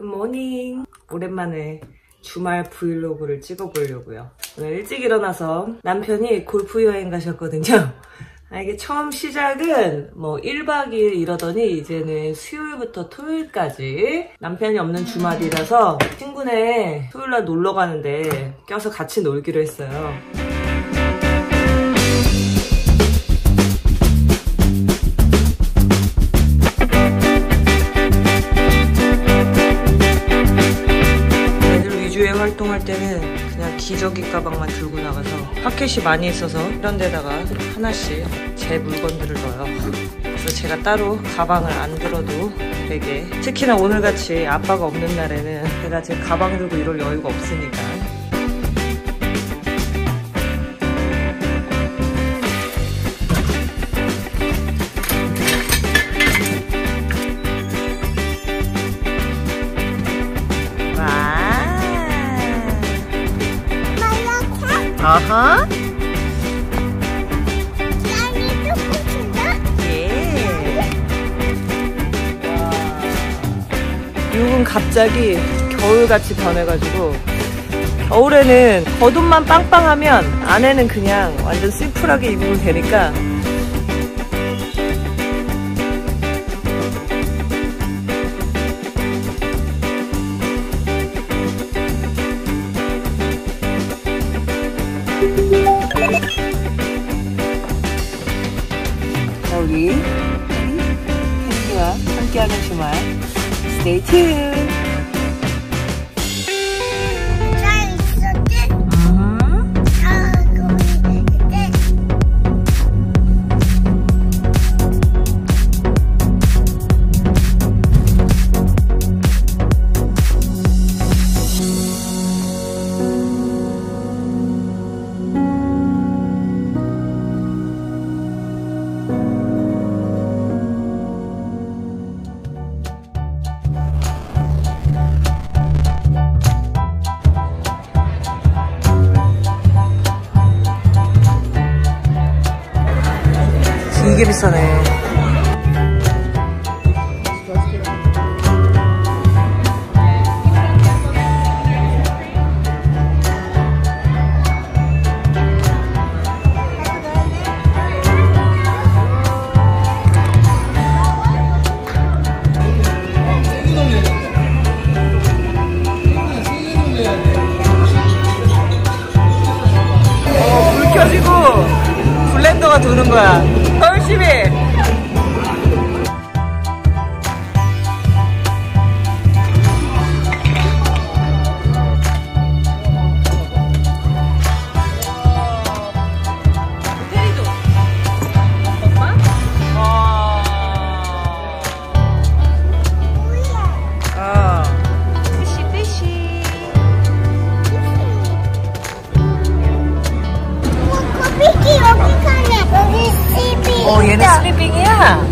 굿모닝 오랜만에 주말 브이로그를 찍어보려고요. 오늘 일찍 일어나서 남편이 골프 여행 가셨거든요. 아, 이게 처음 시작은 뭐 1박 2일 이러더니 이제는 수요일부터 토요일까지 남편이 없는 주말이라서 친구네 토요일날 놀러 가는데 껴서 같이 놀기로 했어요 활동할 때는 그냥 기저귀 가방만 들고 나가서 파켓이 많이 있어서 이런 데다가 하나씩 제 물건들을 넣어요. 그래서 제가 따로 가방을 안 들어도 되게 특히나 오늘같이 아빠가 없는 날에는 제가 제 가방 들고 이럴 여유가 없으니까 아하 예. 미국은 갑자기 겨울같이 변해가지고 겨울에는 겉옷만 빵빵하면 안에는 그냥 완전 심플하게 입으면 되니까 함께하는 주말 Stay tuned 되게 비싸네. 슬리핑이야?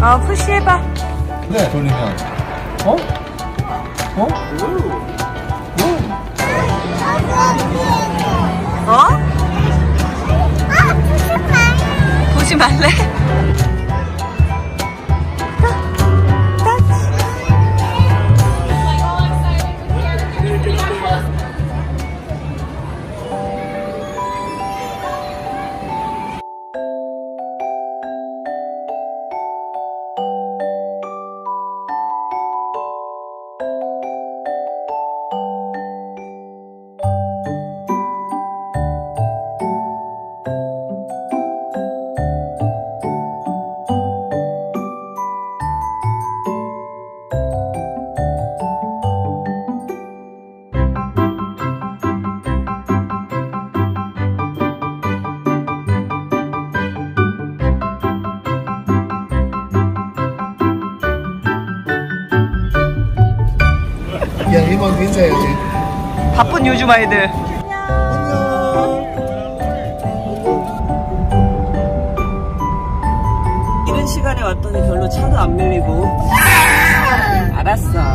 아, 푸시해봐. 네, 돌리면. 어? 어? 어? 보지 말래? 인사해야지. 바쁜 요즘 아이들. 이런 시간에 왔더니 별로 차도 안 밀리고. 알았어.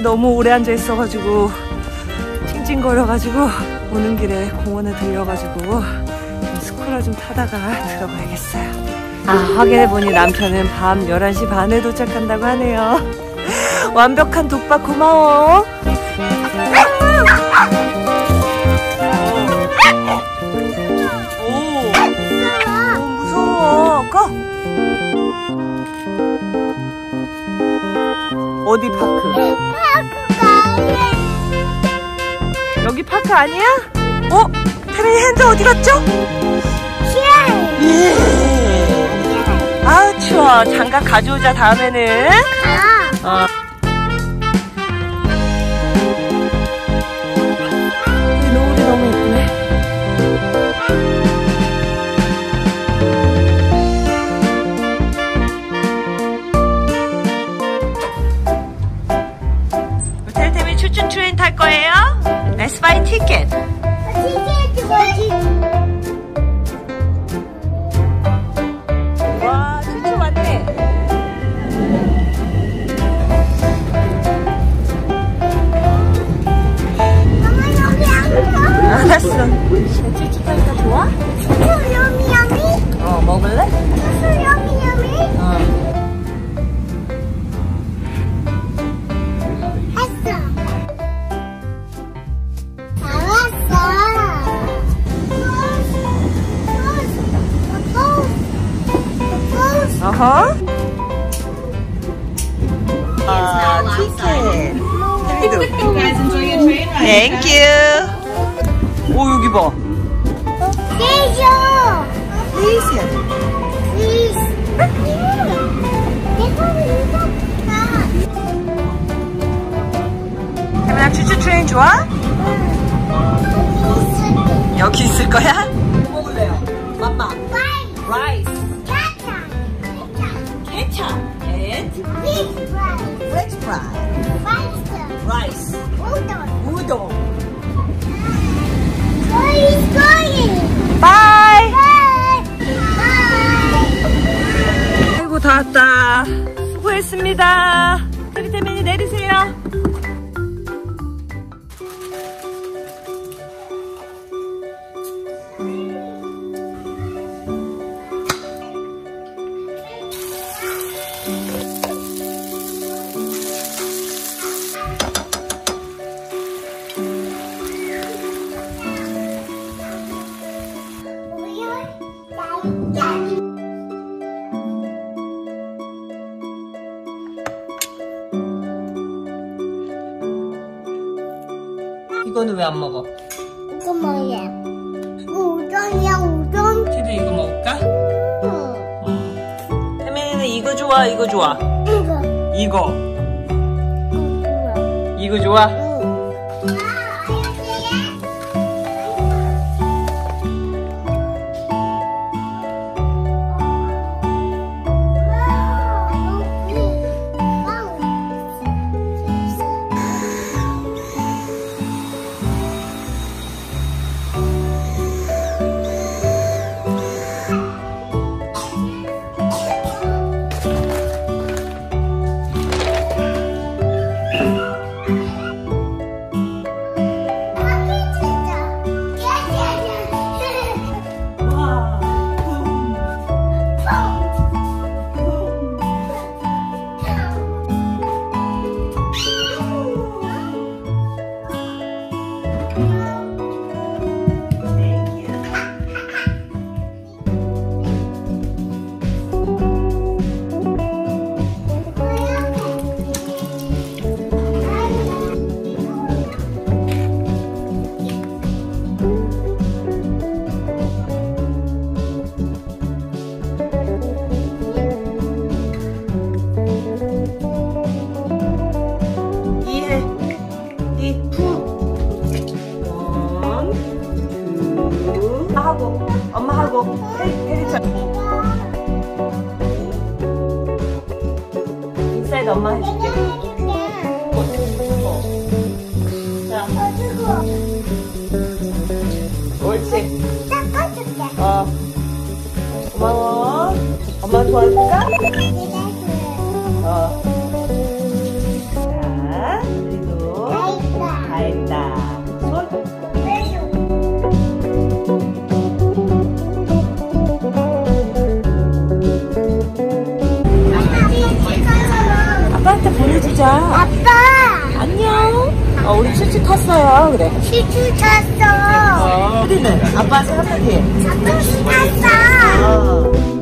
너무 오래 앉아 있어가지고 찡찡거려가지고 오는 길에 공원에 들려가지고 좀 스쿠터 좀 타다가 들어가야겠어요. 아 확인해보니 남편은 밤 11시 반에 도착한다고 하네요. 완벽한 독박 고마워. 어디 파크? 여기 파크 아니야? 어? 태민이 핸드 어디 갔죠? 아우 추워 장갑 가져오자 다음에는 어. buy a ticket. 티켓 땡큐 오 여기 봐. 태민아 추추 트레인 좋아? 여기 있을 거야? 다 왔다. 수고했습니다. 테리테민이 내리세요 왜 안 먹어? 이거 뭐야? 우동이야 우동. 테리 이거 먹을까? 응. 어. 태민이는 이거 좋아 이거 좋아 이거 이거 이거. 이거 좋아? 볼까? 어. 자, 우리도 다 했다. 손. 아빠한테 보내주자. 아빠! 안녕. 어, 우리 칠칠 탔어요. 그래. 실추 탔어. 우리는 아빠 생각할게. 자동차 탔어. 어.